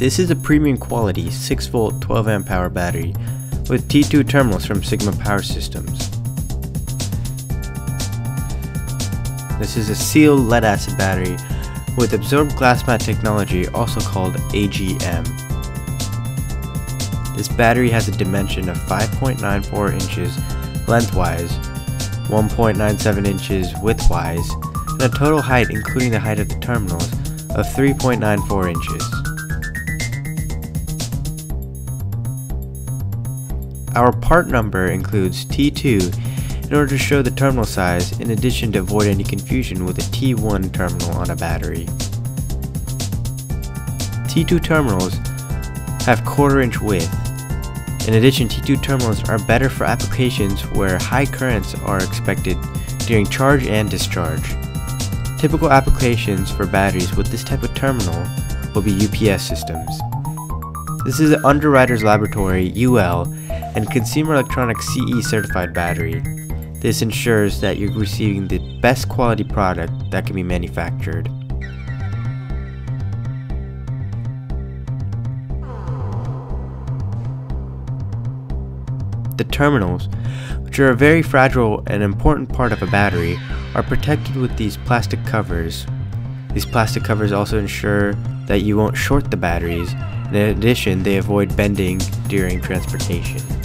This is a premium quality 6 volt 12 amp hour battery with T2 terminals from Sigma Power Systems. This is a sealed lead acid battery with absorbed glass mat technology also called AGM. This battery has a dimension of 5.94 inches lengthwise, 1.97 inches widthwise, and a total height including the height of the terminals of 3.94 inches. Our part number includes T2 in order to show the terminal size in addition to avoid any confusion with a T1 terminal on a battery. T2 terminals have quarter inch width. In addition, T2 terminals are better for applications where high currents are expected during charge and discharge. Typical applications for batteries with this type of terminal will be UPS systems. This is Underwriters Laboratory UL and Consumer Electronics CE certified battery. This ensures that you're receiving the best quality product that can be manufactured. The terminals, which are a very fragile and important part of a battery, are protected with these plastic covers. These plastic covers also ensure that you won't short the batteries, and in addition they avoid bending during transportation.